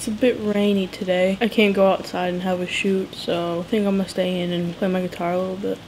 It's a bit rainy today. I can't go outside and have a shoot, so I think I'm gonna stay in and play my guitar a little bit.